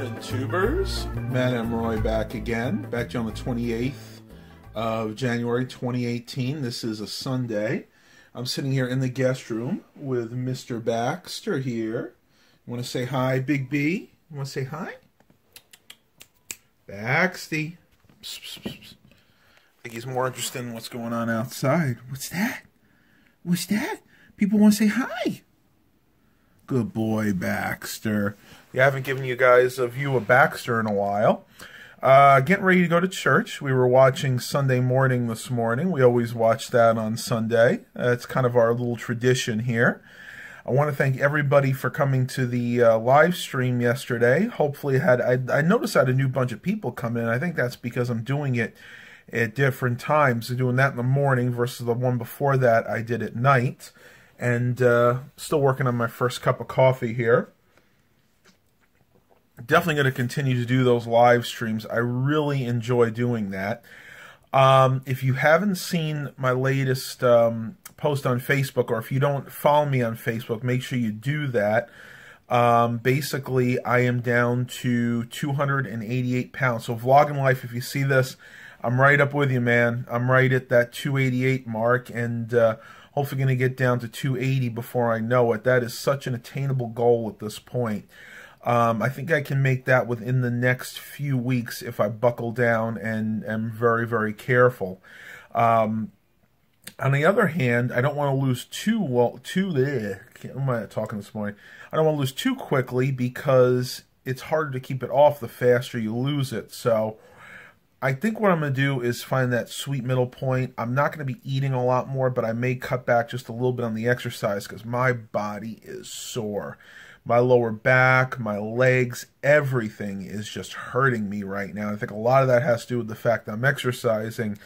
Morning, tubers. Matt Emroy back again. Back to you on the 28th of January 2018. This is a Sunday. I'm sitting here in the guest room with Mr. Baxter here. Want to say hi, Big B? Want to say hi? Psst. I think he's more interested in what's going on outside. What's that? What's that? People want to say hi. Good boy, Baxter. Yeah, I haven't given you guys a view of Baxter in a while. Uh, getting ready to go to church. We were watching Sunday morning this morning. We always watch that on Sunday. Uh, it's kind of our little tradition here. I want to thank everybody for coming to the uh, live stream yesterday. Hopefully, had I, I noticed I had a new bunch of people come in. I think that's because I'm doing it at different times. I'm doing that in the morning versus the one before that I did at night. And uh, still working on my first cup of coffee here definitely going to continue to do those live streams. I really enjoy doing that. Um, if you haven't seen my latest um, post on Facebook, or if you don't follow me on Facebook, make sure you do that. Um, basically, I am down to 288 pounds. So, vlogging life, if you see this, I'm right up with you, man. I'm right at that 288 mark, and uh, hopefully going to get down to 280 before I know it. That is such an attainable goal at this point. Um, I think I can make that within the next few weeks if I buckle down and am very, very careful. Um, on the other hand, I don't want to lose too well. Too there. Am I talking this morning? I don't want to lose too quickly because it's harder to keep it off the faster you lose it. So I think what I'm going to do is find that sweet middle point. I'm not going to be eating a lot more, but I may cut back just a little bit on the exercise because my body is sore my lower back, my legs, everything is just hurting me right now. I think a lot of that has to do with the fact that I'm exercising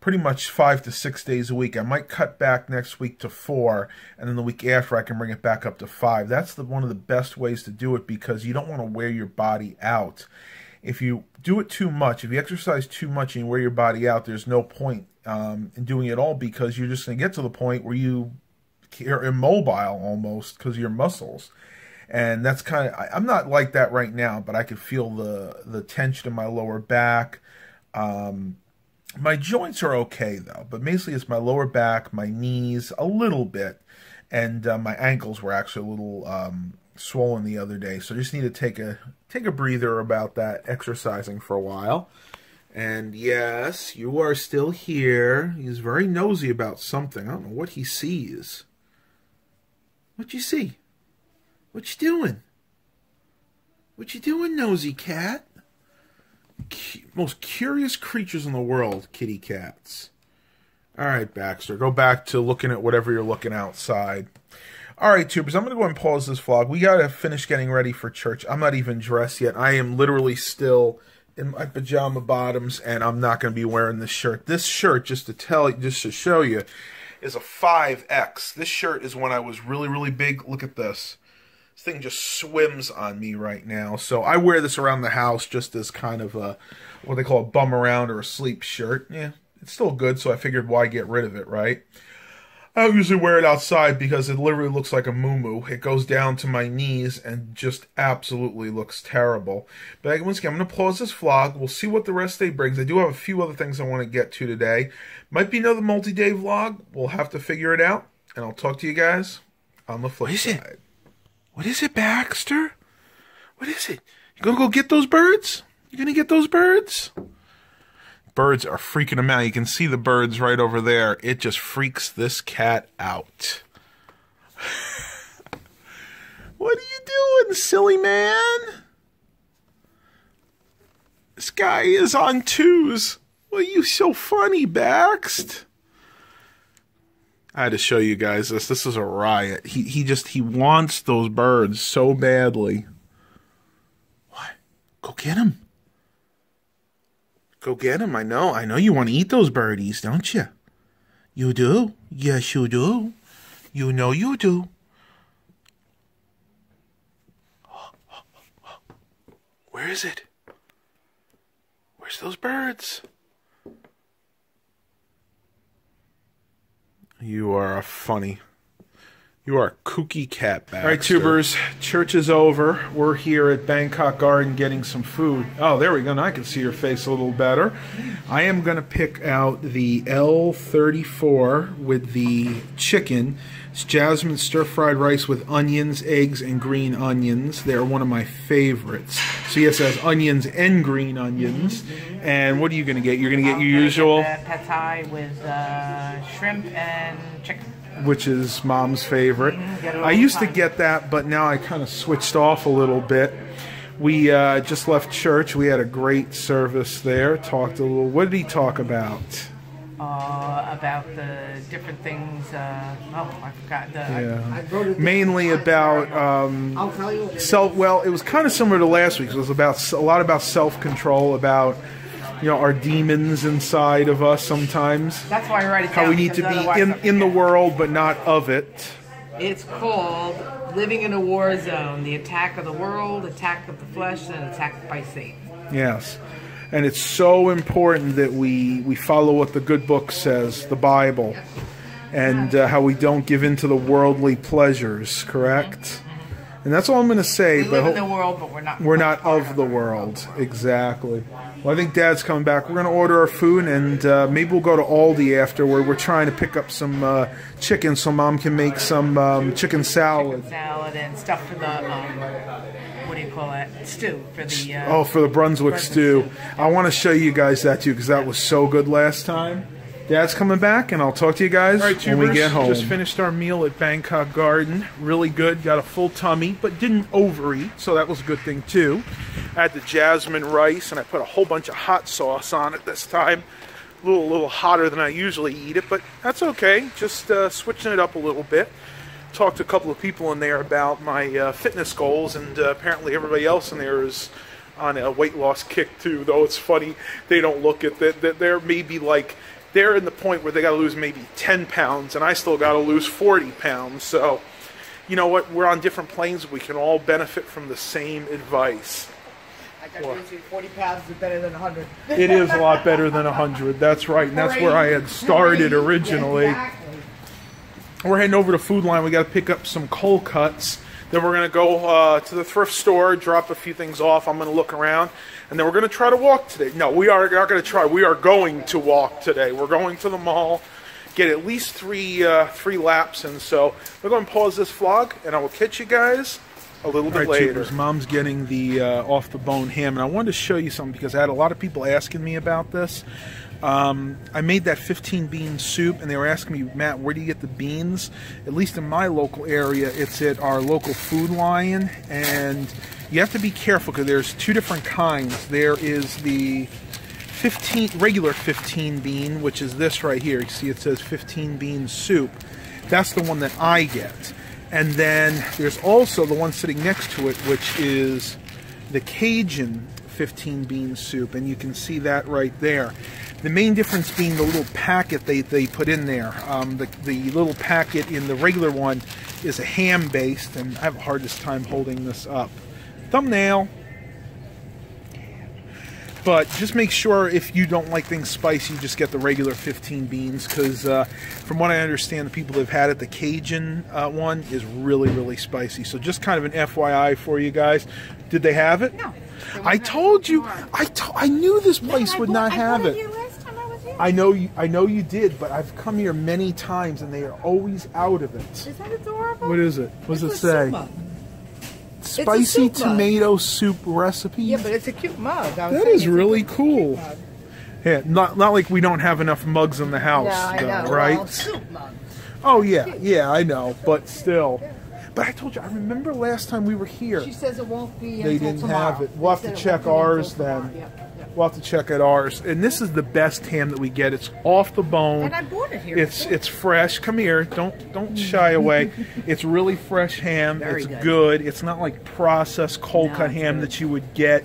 pretty much five to six days a week. I might cut back next week to four, and then the week after I can bring it back up to five. That's the, one of the best ways to do it because you don't want to wear your body out. If you do it too much, if you exercise too much and you wear your body out, there's no point um, in doing it all because you're just going to get to the point where you are immobile almost because your muscles and that's kind of I'm not like that right now, but I could feel the the tension in my lower back. Um, my joints are okay though, but mostly it's my lower back, my knees, a little bit, and uh, my ankles were actually a little um, swollen the other day. So just need to take a take a breather about that exercising for a while. And yes, you are still here. He's very nosy about something. I don't know what he sees. What you see? What you doing? What you doing, nosy cat? Most curious creatures in the world, kitty cats. All right, Baxter, go back to looking at whatever you're looking outside. All right, tubers, I'm going to go and pause this vlog. We got to finish getting ready for church. I'm not even dressed yet. I am literally still in my pajama bottoms, and I'm not going to be wearing this shirt. This shirt, just to tell, you, just to show you, is a 5X. This shirt is when I was really, really big. Look at this. This thing just swims on me right now. So I wear this around the house just as kind of a what they call a bum around or a sleep shirt. Yeah, it's still good, so I figured why get rid of it, right? I usually wear it outside because it literally looks like a moo It goes down to my knees and just absolutely looks terrible. But once again, I'm going to pause this vlog. We'll see what the rest of the day brings. I do have a few other things I want to get to today. Might be another multi-day vlog. We'll have to figure it out. And I'll talk to you guys on the flip side. It? What is it, Baxter? What is it? You gonna go get those birds? You gonna get those birds? Birds are freaking him out. You can see the birds right over there. It just freaks this cat out. what are you doing, silly man? This guy is on twos. Are you so funny, Baxt? I had to show you guys this. This is a riot. He he just he wants those birds so badly. What? Go get him. Go get him. I know. I know you want to eat those birdies, don't you? You do. Yes, you do. You know you do. Where is it? Where's those birds? You are a funny. You are kooky cat Baxter. All right, tubers, church is over. We're here at Bangkok Garden getting some food. Oh, there we go. Now I can see your face a little better. I am going to pick out the L34 with the chicken. It's jasmine stir-fried rice with onions, eggs, and green onions. They're one of my favorites. So yes, it has onions and green onions. And what are you going to get? You're going to get your usual... Pad thai with uh, shrimp and chicken which is mom's favorite. I used to get that, but now I kind of switched off a little bit. We uh, just left church. We had a great service there. Talked a little. What did he talk about? Uh, about the different things. Uh, oh, I forgot. The, yeah. I, I Mainly about um, self. Well, it was kind of similar to last week. It was about a lot about self control, about you know our demons inside of us sometimes. That's why I write it How we need to be in in the world but not of it. It's called Living in a War Zone: The Attack of the World, Attack of the Flesh, and Attack by Satan. Yes. And it's so important that we, we follow what the good book says, the Bible, and uh, how we don't give in to the worldly pleasures, correct? And that's all I'm going to say. We but live in the world, but we're not. We're not of the world, exactly. Well, I think Dad's coming back. We're going to order our food, and uh, maybe we'll go to Aldi afterward. We're trying to pick up some uh, chicken so Mom can make some um, chicken salad. Chicken salad and stuff for the um, what do you call it? Stew for the. Uh, oh, for the Brunswick, Brunswick stew. stew. I want to show you guys that too because that was so good last time. Dad's coming back, and I'll talk to you guys right, when we get home. Just finished our meal at Bangkok Garden. Really good. Got a full tummy, but didn't overeat, so that was a good thing too. I had the jasmine rice, and I put a whole bunch of hot sauce on it this time. A little, little hotter than I usually eat it, but that's okay. Just uh, switching it up a little bit. Talked to a couple of people in there about my uh, fitness goals, and uh, apparently everybody else in there is on a weight loss kick too. Though it's funny, they don't look at that. That they're maybe like they're in the point where they got to lose maybe 10 pounds, and I still got to lose 40 pounds. So, you know what? We're on different planes. We can all benefit from the same advice. I got well, 40 pounds is better than 100. it is a lot better than 100. That's right. And that's where I had started originally. exactly. We're heading over to Food Lion. We got to pick up some cold cuts. Then we're going to go uh, to the thrift store, drop a few things off. I'm going to look around and then we're going to try to walk today. No, we are not going to try. We are going to walk today. We're going to the mall, get at least three uh, three laps, and so we're going to pause this vlog, and I will catch you guys a little bit later. Tubers, Mom's getting the uh, off the bone ham, and I wanted to show you something because I had a lot of people asking me about this. Um, I made that 15 bean soup, and they were asking me, Matt, where do you get the beans? At least in my local area, it's at our local Food Lion, and you have to be careful because there's two different kinds. There is the 15 regular 15 bean, which is this right here. You see it says 15 bean soup. That's the one that I get. And then there's also the one sitting next to it, which is the Cajun 15 bean soup, and you can see that right there. The main difference being the little packet they, they put in there. Um, the, the little packet in the regular one is a ham based, and I have the hardest time holding this up thumbnail. But just make sure if you don't like things spicy, just get the regular 15 beans because, uh, from what I understand, the people that have had it, the Cajun uh, one is really, really spicy. So just kind of an FYI for you guys. Did they have it? No. I told you. I, to, I knew this place would not have it. I know you. I know you did, but I've come here many times and they are always out of it. Is that adorable? What is it? What does it say? Spicy tomato mug. soup recipe. Yeah, but it's a cute mug. That is really cool. Yeah, not not like we don't have enough mugs in the house, no, though, know, right? Well, soup mugs. Oh yeah, yeah, I know, but still. But I told you, I remember last time we were here. She says it won't be. They didn't tomorrow. have it. We'll have to check ours then. Yeah. We'll have to check at ours. And this is the best ham that we get. It's off the bone. And I bought it here. It's it's fresh. Come here. Don't don't shy away. it's really fresh ham. Very it's good. good. It's not like processed cold no, cut ham good. that you would get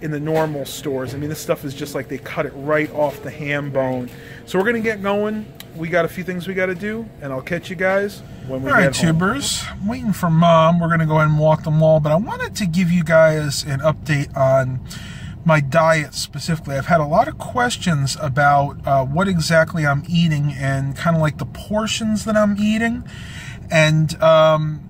in the normal stores. I mean, this stuff is just like they cut it right off the ham bone. So we're gonna get going. We got a few things we got to do, and I'll catch you guys when we All right, home. tubers. I'm waiting for mom. We're gonna go ahead and walk the mall, but I wanted to give you guys an update on my diet specifically. I've had a lot of questions about uh, what exactly I'm eating and kind of like the portions that I'm eating. And um,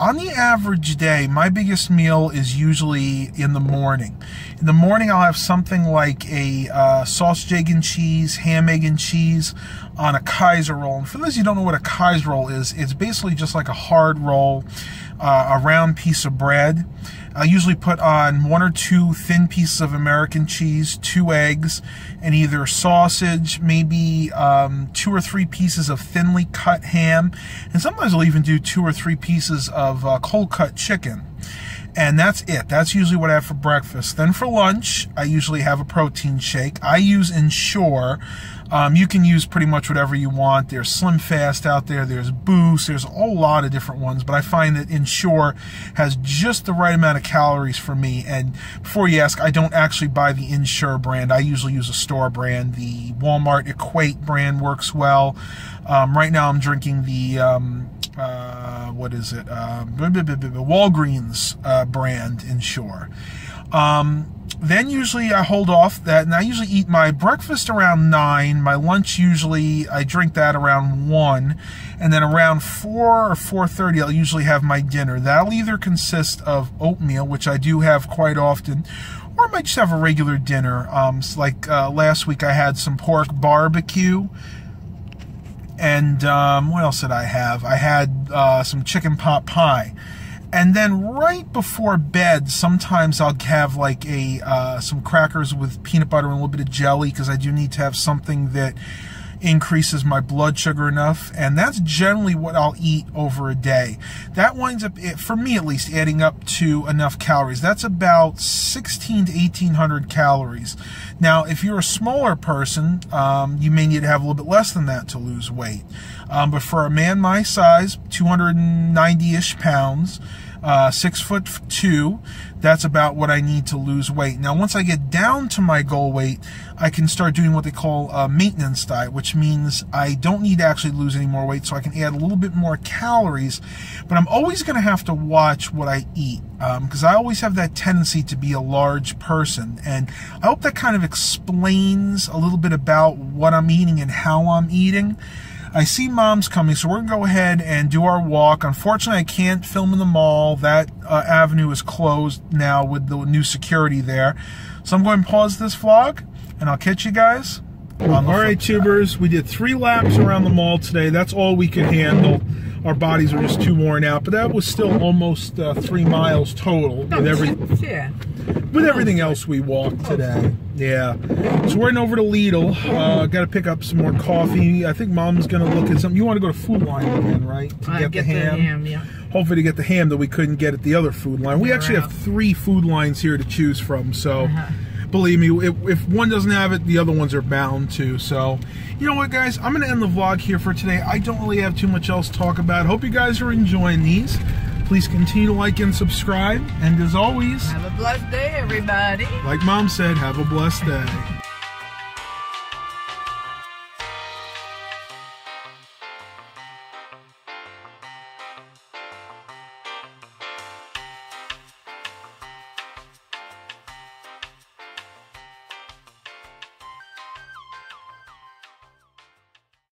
on the average day, my biggest meal is usually in the morning. In the morning, I'll have something like a uh, sausage, egg, and cheese, ham, egg, and cheese on a Kaiser roll. And for those you don't know what a Kaiser roll is, it's basically just like a hard roll, uh, a round piece of bread. I usually put on one or two thin pieces of American cheese, two eggs, and either sausage, maybe um, two or three pieces of thinly cut ham, and sometimes I'll even do two or three pieces of uh, cold cut chicken. And that's it. That's usually what I have for breakfast. Then for lunch, I usually have a protein shake. I use Ensure. Um, you can use pretty much whatever you want. There's Slim Fast out there. There's Boost. There's a whole lot of different ones. But I find that Ensure has just the right amount of calories for me. And before you ask, I don't actually buy the Ensure brand. I usually use a store brand. The Walmart Equate brand works well. Um, right now, I'm drinking the um, uh, what is it? Uh, Walgreens uh, brand Ensure. Um, then usually I hold off that, and I usually eat my breakfast around nine. My lunch usually I drink that around one, and then around four or four thirty I'll usually have my dinner. That'll either consist of oatmeal, which I do have quite often, or I might just have a regular dinner. Um, like uh, last week I had some pork barbecue and um, what else did I have? I had uh, some chicken pot pie. And then right before bed, sometimes I'll have like a uh, some crackers with peanut butter and a little bit of jelly because I do need to have something that increases my blood sugar enough, and that's generally what I'll eat over a day. That winds up, for me at least, adding up to enough calories. That's about 16 to 1800 calories. Now, if you're a smaller person, um, you may need to have a little bit less than that to lose weight. Um, but for a man my size, 290 ish pounds, uh, six foot two. That's about what I need to lose weight. Now, once I get down to my goal weight, I can start doing what they call a maintenance diet, which means I don't need to actually lose any more weight, so I can add a little bit more calories. But I'm always going to have to watch what I eat because um, I always have that tendency to be a large person. And I hope that kind of explains a little bit about what I'm eating and how I'm eating. I see mom's coming, so we're going to go ahead and do our walk. Unfortunately, I can't film in the mall. That uh, avenue is closed now with the new security there. So I'm going to pause this vlog, and I'll catch you guys all right, tubers, we did three laps around the mall today. That's all we could handle. Our bodies were just too worn out, but that was still almost uh, three miles total with every yeah. with everything else we walked today. Yeah. So we're heading over to Lidl. Uh, Got to pick up some more coffee. I think Mom's gonna look at something. You want to go to Food Lion again, right? To get, get, the ham. The ham yeah. Hopefully to get the ham that we couldn't get at the other Food Lion. We actually have three Food Lions here to choose from, so. Uh -huh believe me, if, if, one doesn't have it, the other ones are bound to. So, you know what, guys? I'm going to end the vlog here for today. I don't really have too much else to talk about. Hope you guys are enjoying these. Please continue to like and subscribe. And as always, have a blessed day, everybody. Like Mom said, have a blessed day.